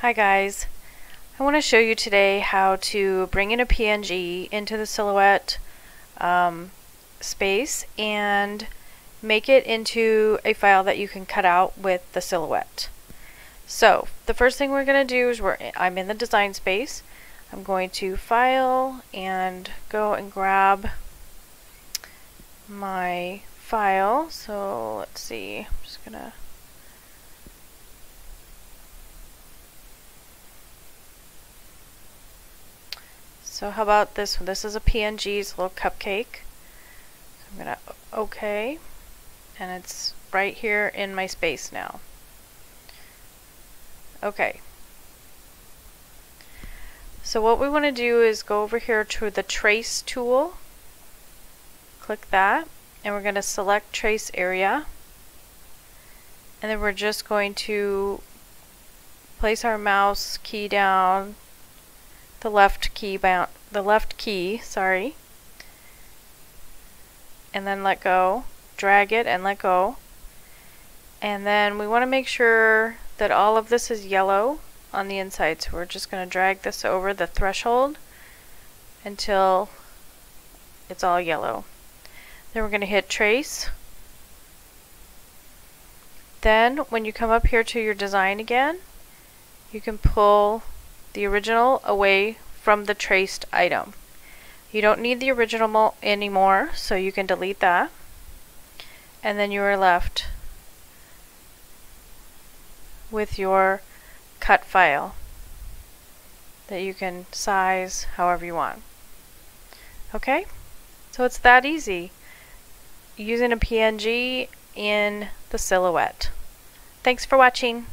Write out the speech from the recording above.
Hi guys. I want to show you today how to bring in a PNG into the silhouette um, space and make it into a file that you can cut out with the silhouette. So the first thing we're going to do is we're I'm in the design space. I'm going to file and go and grab my file. So let's see. I'm just going to So how about this one? This is a PNG's little cupcake. I'm going to OK. And it's right here in my space now. Okay. So what we want to do is go over here to the trace tool. Click that. And we're going to select trace area. And then we're just going to place our mouse key down the left key bound the left key, sorry, and then let go. Drag it and let go. And then we want to make sure that all of this is yellow on the inside. So we're just going to drag this over the threshold until it's all yellow. Then we're going to hit trace. Then when you come up here to your design again, you can pull the original away from the traced item. You don't need the original anymore, so you can delete that. And then you are left with your cut file that you can size however you want. Okay? So it's that easy using a PNG in the silhouette. Thanks for watching.